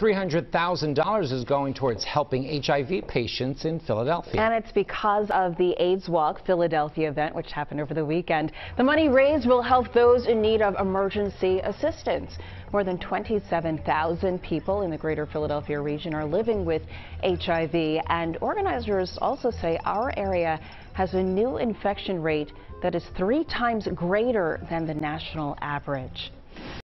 $300,000 is going towards helping HIV patients in Philadelphia. And it's because of the AIDS Walk Philadelphia event, which happened over the weekend. The money raised will help those in need of emergency assistance. More than 27,000 people in the greater Philadelphia region are living with HIV, and organizers also say our area has a new infection rate that is three times greater than the national average.